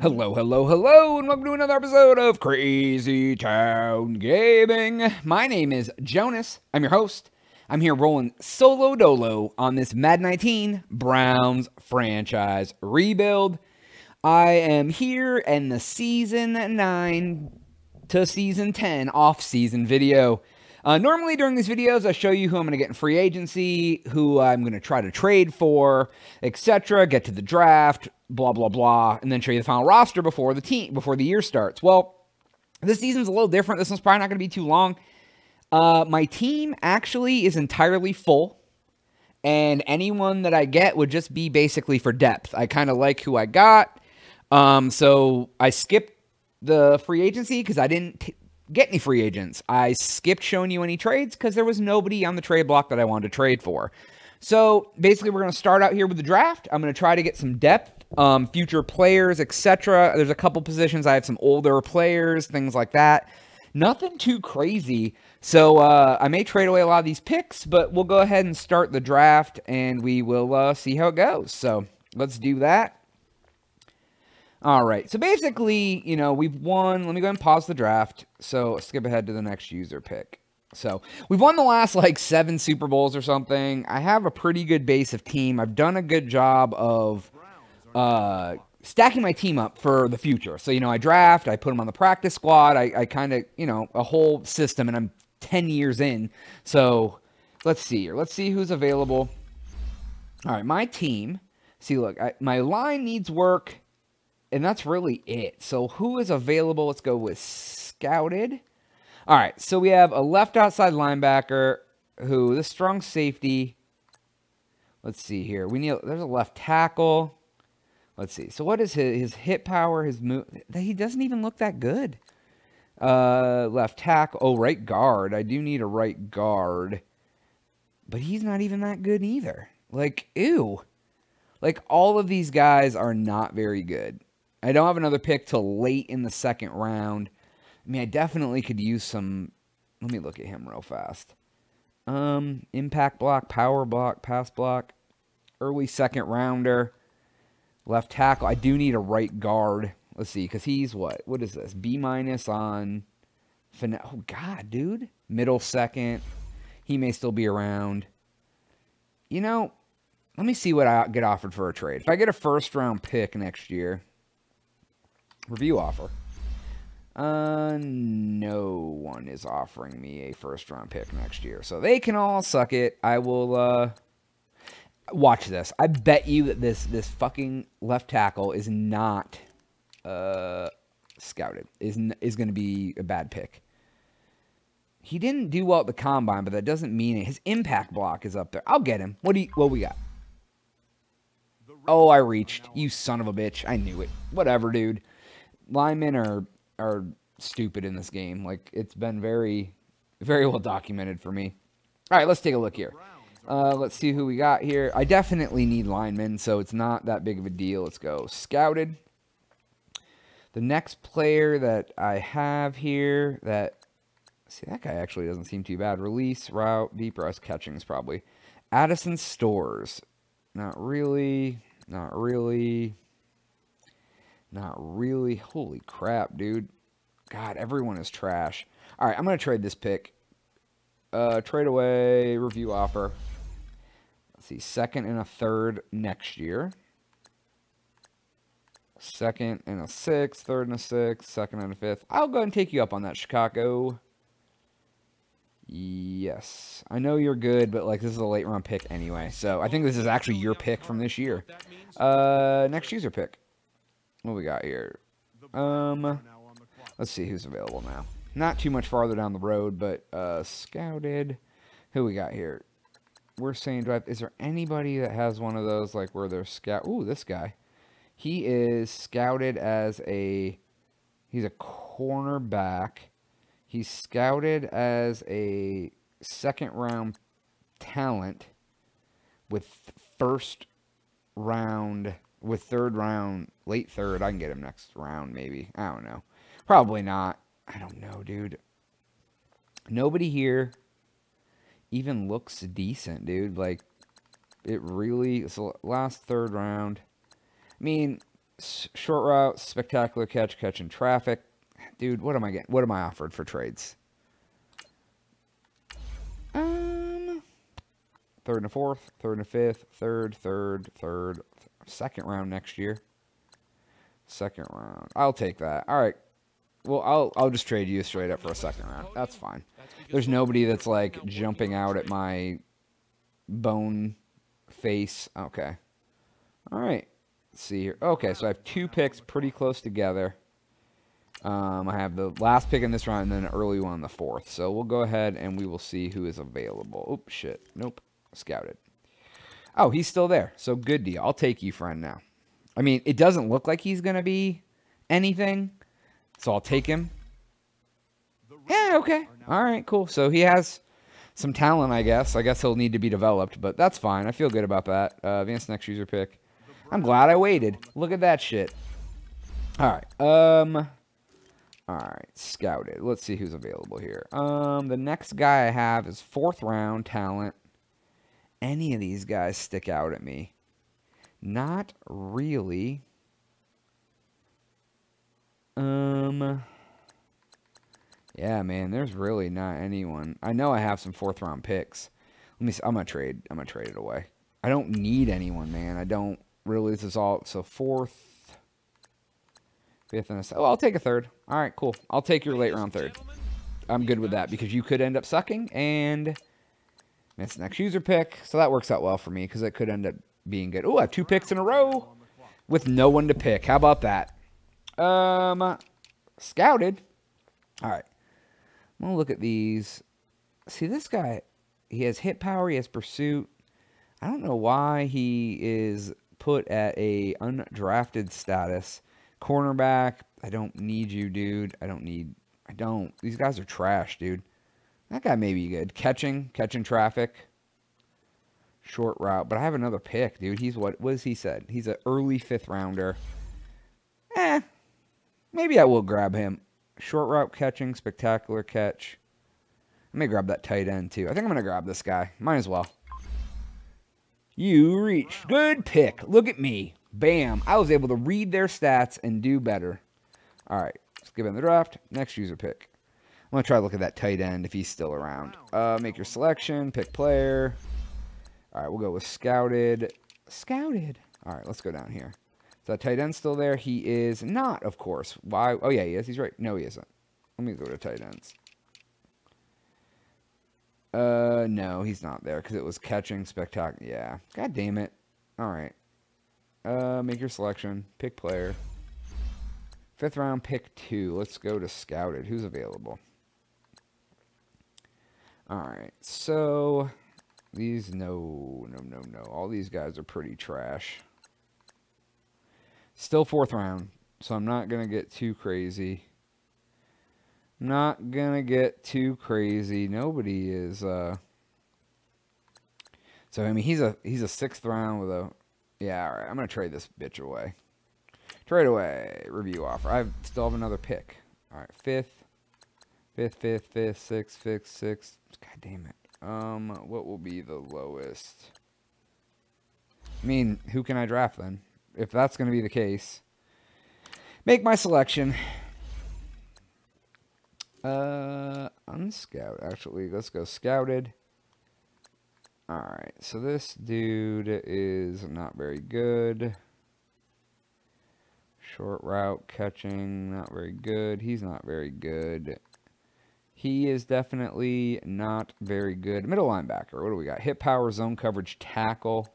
Hello, hello, hello, and welcome to another episode of Crazy Town Gaming. My name is Jonaas. I'm your host. I'm here rolling solo dolo on this Madden 19 Browns franchise rebuild. I am here in the season 9 to season 10 off season video. Uh, normally during these videos, I show you who I'm going to get in free agency, who I'm going to try to trade for, etc. Get to the draft, blah blah blah, and then show you the final roster before the team before the year starts. Well, this season's a little different. This one's probably not going to be too long. Uh, my team actually is entirely full, and anyone that I get would just be basically for depth. I kind of like who I got, um, so I skipped the free agency because I didn't get any free agents. I skipped showing you any trades because there was nobody on the trade block that I wanted to trade for. So basically, we're going to start out here with the draft. I'm going to try to get some depth, um, future players, etc. There's a couple positions. I have some older players, things like that. Nothing too crazy. So uh, I may trade away a lot of these picks, but we'll go ahead and start the draft and we will uh, see how it goes. So let's do that. All right. So basically, you know, we've won. Let me go ahead and pause the draft. So skip ahead to the next user pick. So we've won the last like seven Super Bowls or something. I have a pretty good base of team. I've done a good job of uh, stacking my team up for the future. So, you know, I draft, I put them on the practice squad. I, I kind of, you know, a whole system, and I'm 10 years in. So let's see here. Let's see who's available. All right, my team. See, look, I, my line needs work and that's really it. So who is available? Let's go with scouted. All right, so we have a left outside linebacker who the strong safety. Let's see here. We need there's a left tackle. Let's see. So what is his his hit power? His move? That he doesn't even look that good. Uh, left tackle. Oh, right guard. I do need a right guard, but he's not even that good either. Like, ew. Like all of these guys are not very good. I don't have another pick till late in the second round. I mean, I definitely could use some. Let me look at him real fast. Um, impact block, power block, pass block, early second rounder, left tackle. I do need a right guard. Let's see, because he's what? What is this? B minus on. Fin- oh God, dude. Middle second. He may still be around. You know, let me see what I get offered for a trade. If I get a first round pick next year, Review offer. Uh, no one is offering me a first round pick next year. So they can all suck it. I will, uh, watch this. I bet you that this, this fucking left tackle is not, uh, scouted. Is, is going to be a bad pick. He didn't do well at the combine, but that doesn't mean it. His impact block is up there. I'll get him. What do you, what we got? Oh, I reached. You son of a bitch. I knew it. Whatever, dude linemen are are stupid in this game. Like it's been very very well documented for me. All right, let's take a look here. Uh, let's see who we got here. I definitely need linemen, so it's not that big of a deal. Let's go. Scouted. The next player that I have here that see that guy actually doesn't seem too bad. Release, route, deep rush, catching is probably Addison Stores. Not really. Not really. Not really. Holy crap, dude. God, everyone is trash. All right, I'm going to trade this pick. Uh, trade away, review offer. Let's see, second and a third next year. Second and a sixth, third and a sixth, second and a fifth. I'll go and take you up on that, Chicago. Yes. I know you're good, but, like, this is a late round pick anyway. So, I think this is actually your pick from this year. Uh, next user pick. What we got here? Um, let's see who's available now. Not too much farther down the road, but uh, scouted. Who we got here? We're saying drive. Is there anybody that has one of those like where they're scout? Ooh, this guy. He is scouted as a. He's a cornerback. He's scouted as a second round talent with first round with third round, late third, I can get him next round, maybe. I don't know. Probably not. I don't know, dude. Nobody here even looks decent, dude. Like, it really, so last third round. I mean, short route, spectacular catch, catching traffic. Dude, what am I getting? What am I offered for trades? Um, third and a fourth, third and a fifth, third, third, third, second round next year. Second round. I'll take that. All right. Well, I'll I'll just trade you straight up for a second round. That's fine. There's nobody that's like jumping out at my bone face. Okay. All right. Let's see here. Okay, so I have two picks pretty close together. Um, I have the last pick in this round and then an early one in the fourth. So we'll go ahead and we will see who is available. Oh, shit. Nope. Scouted. Oh, he's still there. So good deal. I'll take you, friend, now. I mean, it doesn't look like he's going to be anything. So I'll take him. Yeah, okay. All right, cool. So he has some talent, I guess. I guess he'll need to be developed, but that's fine. I feel good about that. Uh, advanced next user pick. I'm glad I waited. Look at that shit. All right. Um. All right, scouted. Let's see who's available here. Um, the next guy I have is fourth round talent. Any of these guys stick out at me? Not really. Um. Yeah, man, there's really not anyone. I know I have some fourth round picks. Let me. See, I'm gonna trade. I'm gonna trade it away. I don't need anyone, man. I don't really. This is all. So fourth, fifth, and a. Oh, I'll take a third. All right, cool. I'll take your late round third. I'm good with that because you could end up sucking and miss next user pick. So that works out well for me because it could end up being good. Oh, I have two picks in a row with no one to pick. How about that? Um, scouted. All right. I'm going to look at these. See, this guy, he has hit power, he has pursuit. I don't know why he is put at a undrafted status. Cornerback, I don't need you, dude. I don't need, I don't. These guys are trash, dude. That guy may be good. Catching, catching traffic. Short route. But I have another pick, dude. He's what, what has he said? He's an early fifth rounder. Eh, maybe I will grab him. Short route catching, spectacular catch. Let me grab that tight end too. I think I'm to grab this guy. Might as well. You reached. Good pick. Look at me. Bam. I was able to read their stats and do better. All right. Let's give in the draft. Next user pick. I'm going to try to look at that tight end if he's still around. Uh, make your selection. Pick player. All right. We'll go with scouted. Scouted. All right. Let's go down here. So tight end still there? He is not, of course. Why? Oh, yeah, he is. He's right. No, he isn't. Let me go to tight ends. Uh, no, he's not there because it was catching spectacular. Yeah. God damn it. All right. Uh, make your selection. Pick player. Fifth round, pick two. Let's go to scouted. Who's available? All right. So these, no, no, no, no. All these guys are pretty trash. Still fourth round, so I'm not going to get too crazy. Not going to get too crazy. Nobody is uh So I mean, he's a he's a sixth round with a Yeah, all right. I'm going to trade this bitch away. Trade away. Review offer. I still have another pick. All right, fifth, fifth, fifth, fifth, sixth, fifth, sixth. God damn it. Um, what will be the lowest? I mean, who can I draft then? if that's going to be the case, make my selection. Uh, unscout. Actually, let's go scouted. All right, so this dude is not very good. Short route catching, not very good. He's not very good. He is definitely not very good. Middle linebacker. What do we got? Hit power, zone coverage, tackle.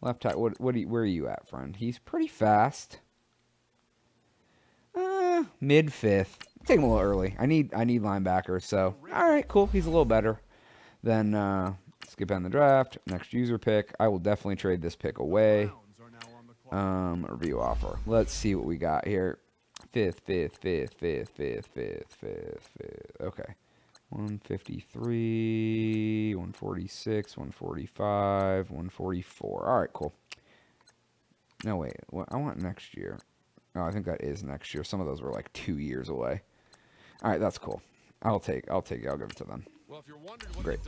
Left tackle. What? What? You, where are you at, friend? He's pretty fast. Uh, mid fifth. Take him a little early. I need. I need linebackers. So, all right, cool. He's a little better. Then uh, skip on the draft. Next user pick. I will definitely trade this pick away. Um, review offer. Let's see what we got here. Fifth, fifth, fifth, fifth, fifth, fifth, fifth, fifth. Okay. 153, 146, 145, 144. All right, cool. No, wait. Well, I want next year. Oh, I think that is next year. Some of those were like two years away. All right, that's cool. I'll take. I'll take it. I'll give it to them. Well, Great.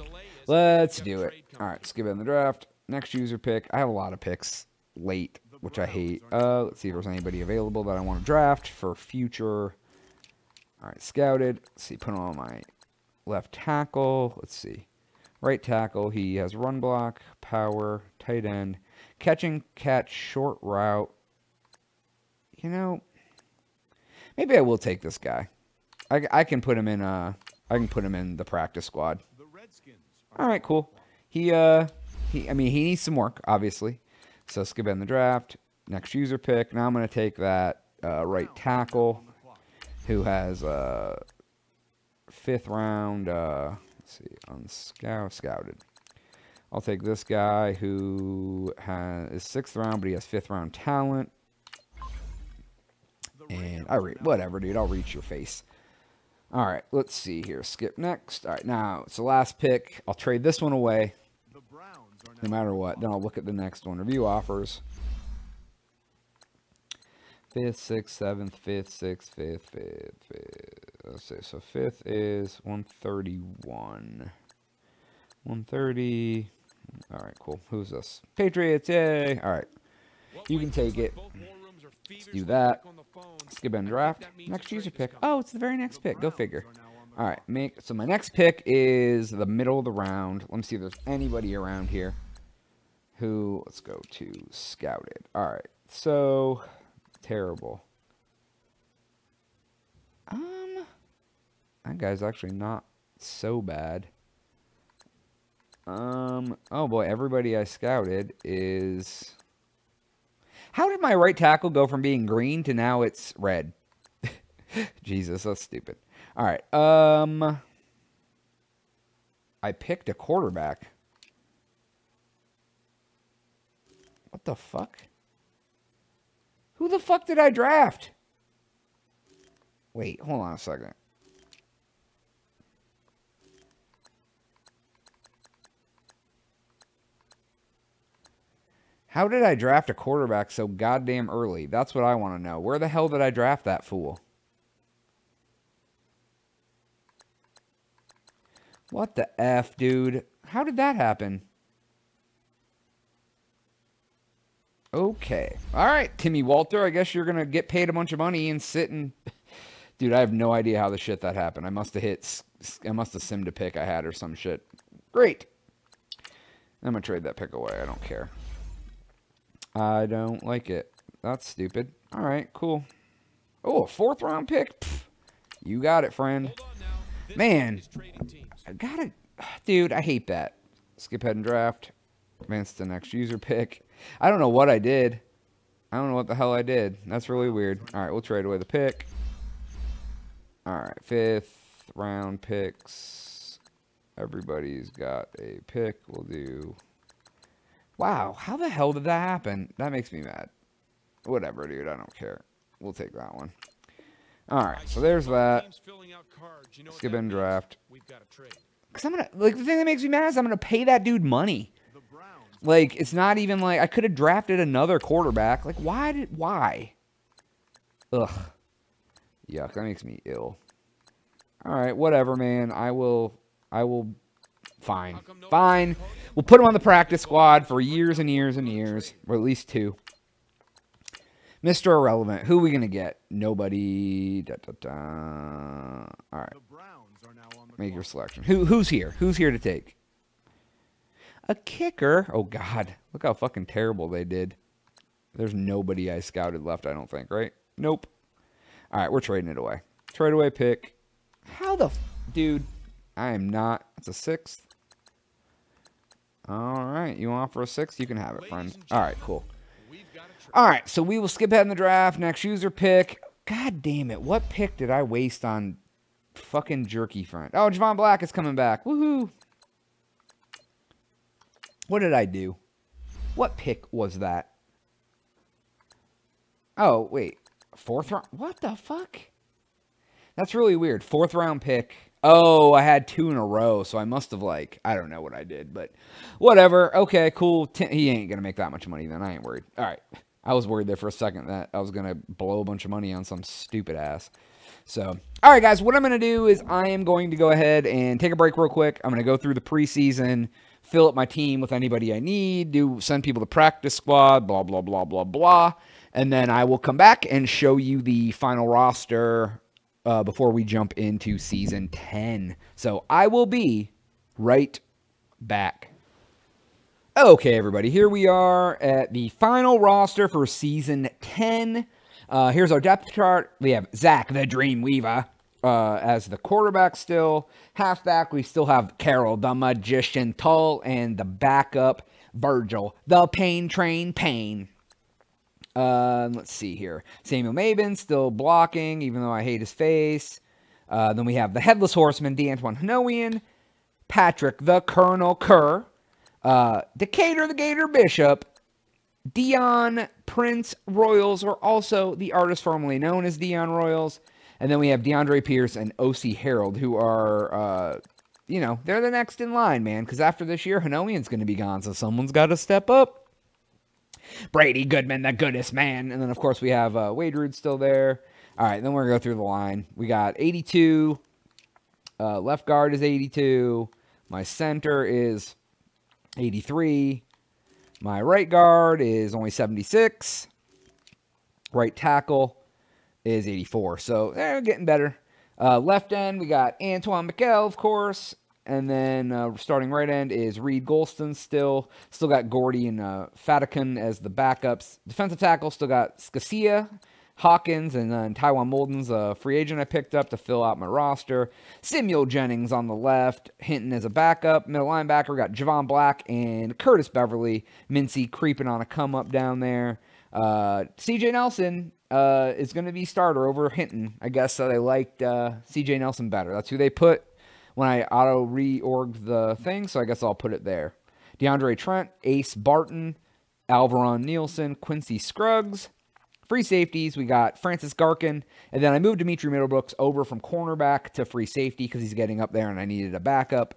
Let's do it. All right, skip in the draft. Next user pick. I have a lot of picks late. Which I hate. Uh, let's see if there's anybody available that I want to draft for future. All right, scouted. Let's see, put on my left tackle. Let's see. Right tackle, he has run block, power, tight end, catching, catch, short route. You know, maybe I will take this guy. I, I can put him in. Uh, I can put him in the practice squad. All right, cool. He uh, he. I mean, he needs some work, obviously. So skip in the draft. Next user pick. Now I'm gonna take that uh, right tackle, who has uh, fifth round. Uh, let's see, on scout scouted. I'll take this guy who has is sixth round, but he has fifth round talent. And I read whatever, dude. I'll reach your face. All right, let's see here. Skip next. All right, now it's the last pick. I'll trade this one away, no matter what. Then I'll look at the next one. Review offers. Fifth, sixth, seventh, fifth, sixth, fifth, fifth, fifth. Let's see. So fifth is 131. 130. All right, cool. Who's this? Patriots, yay. All right. You can take it. Let's do that. Skip and draft. Next user pick. Oh, it's the very next pick. Go figure. All right, make so my next pick is the middle of the round. Let me see if there's anybody around here who let's go to scouted. All right. So terrible. Um that guy's actually not so bad. Um oh boy, everybody I scouted is how did my right tackle go from being green to now it's red? Jesus, that's stupid. All right. Um I picked a quarterback. What the fuck? Who the fuck did I draft? Wait, hold on a second. How did I draft a quarterback so goddamn early? That's what I want to know. Where the hell did I draft that fool? What the F, dude? How did that happen? Okay. All right, Timmy Walter. I guess you're going to get paid a bunch of money and sit and... Dude, I have no idea how the shit that happened. I must have hit... I must have simmed a pick I had or some shit. Great. I'm going to trade that pick away. I don't care. I don't like it. That's stupid. All right, cool. Oh, a fourth round pick? Pfft. You got it, friend. Man, I got it. Dude, I hate that. Skip ahead and draft. Advance to next user pick. I don't know what I did. I don't know what the hell I did. That's really weird. All right, we'll trade away the pick. All right, fifth round picks. Everybody's got a pick. We'll do Wow, how the hell did that happen? That makes me mad. Whatever, dude. I don't care. We'll take that one. All right, so there's that. Skip in draft. Cause I'm gonna like the thing that makes me mad is I'm gonna pay that dude money. Like it's not even like I could have drafted another quarterback. Like why did why? Ugh. Yuck. That makes me ill. All right, whatever, man. I will. I will Fine. Fine. We'll put him on the practice squad for years and years and years. Or at least two. Mr. Irrelevant. Who are we going to get? Nobody. Da, da, da. All right. Make your selection. Who Who's here? Who's here to take? A kicker? Oh, God. Look how fucking terrible they did. There's nobody I scouted left, I don't think, right? Nope. All right, we're trading it away. Trade away pick. How the... Dude, I am not... It's a sixth. All right, you want for a sixth? You can have it, friend. All right, cool. All right, so we will skip ahead in the draft. Next user pick. God damn it. What pick did I waste on fucking jerky friend? Oh, Javon Black is coming back. Woohoo. What did I do? What pick was that? Oh, wait. Fourth round? What the fuck? That's really weird. Fourth round pick. Oh, I had two in a row, so I must have like I don't know what I did, but whatever. Okay, cool. he ain't gonna make that much money then. I ain't worried. All right. I was worried there for a second that I was gonna blow a bunch of money on some stupid ass. So, all right, guys, what I'm going to do is I am going to go ahead and take a break real quick. I'm going to go through the preseason, fill up my team with anybody I need, do send people to practice squad, blah, blah, blah, blah, blah. And then I will come back and show you the final roster uh, before we jump into season 10. So I will be right back. Okay, everybody, here we are at the final roster for season 10. Uh, here's our depth chart. We have Zach the Dream Weaver uh, as the quarterback still. Halfback, we still have Carol the Magician Tull and the backup Virgil the Pain Train Payne. Uh, let's see here. Samuel Maben still blocking, even though I hate his face. Uh, then we have the Headless Horseman, D'Antoine Hanoian, Patrick the Colonel Kerr, uh, Decatur the Gator Bishop, Dion Prince Royals, or also the artist formerly known as Dion Royals. And then we have DeAndre Pierce and OC Harold, who are, uh, you know, they're the next in line, man. Because after this year, Hanoian's going to be gone, so someone's got to step up. Brady Goodman, the goodest man. And then, of course, we have uh, Wade Rude still there. All right, then we're going to go through the line. We got 82. Uh, left guard is 82. My center is 83. My right guard is only 76. Right tackle is 84. So they're getting better. Uh, left end, we got Antoine Mikel, of course. And then uh, starting right end is Reed Golston still. Still got Gordy and uh, Fatican as the backups. Defensive tackle, still got Scasia Hawkins and then Taiwan Molden's a free agent I picked up to fill out my roster. Samuel Jennings on the left, Hinton as a backup. Middle linebacker, got Javon Black and Curtis Beverly. Mincy creeping on a come up down there. Uh, CJ Nelson uh, is going to be starter over Hinton. I guess uh, they liked uh, CJ Nelson better. That's who they put when I auto reorged the thing, so I guess I'll put it there. DeAndre Trent, Ace Barton, Alvaron Nielsen, Quincy Scruggs, Free safeties, we got Francis Garkin, and then I moved Dimitri Middlebrooks over from cornerback to free safety because he's getting up there and I needed a backup.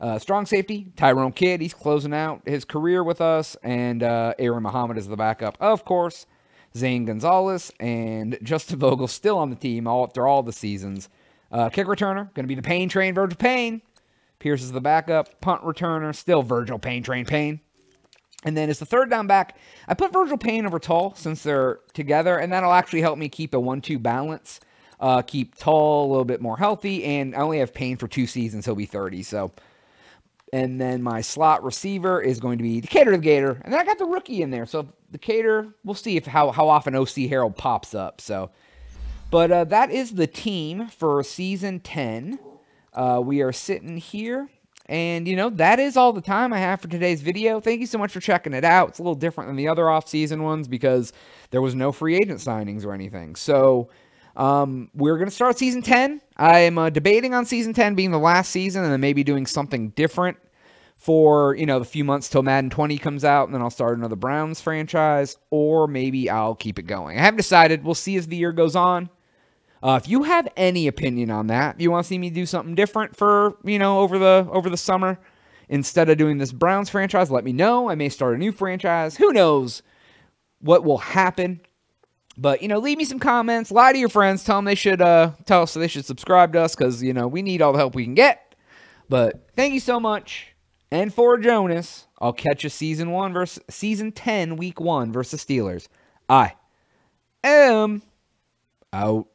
Uh, strong safety, Tyrone Kidd, he's closing out his career with us, and uh, Aaron Muhammad is the backup, of course. Zane Gonzalez and Justin Vogel still on the team all after all the seasons. Uh, kick returner, going to be the Pain Train Virgil Payne. Pierce is the backup. Punt returner, still Virgil Pain Train Payne. And then as the third down back, I put Virgil Payne over Tall since they're together, and that'll actually help me keep a 1 2 balance, uh, keep Tall a little bit more healthy, and I only have Payne for two seasons. He'll be 30. So, and then my slot receiver is going to be the Decatur the Gator, and then I got the rookie in there. So, the Decatur, we'll see if how, how often OC Harold pops up. So, but uh, that is the team for season 10. Uh, we are sitting here and, you know, that is all the time I have for today's video. Thank you so much for checking it out. It's a little different than the other off-season ones because there was no free agent signings or anything. So, um, we're going to start season 10. I'm uh, debating on season 10 being the last season and then maybe doing something different for, you know, the few months till Madden 20 comes out and then I'll start another Browns franchise or maybe I'll keep it going. I haven't decided. We'll see as the year goes on. Uh, if you have any opinion on that, if you want to see me do something different for you know over the over the summer, instead of doing this Browns franchise, let me know. I may start a new franchise. Who knows what will happen? But you know, leave me some comments. Lie to your friends. Tell them they should uh, tell us they should subscribe to us because you know we need all the help we can get. But thank you so much. And for Jonaas, I'll catch you season one versus season ten, week one versus Steelers. I am out.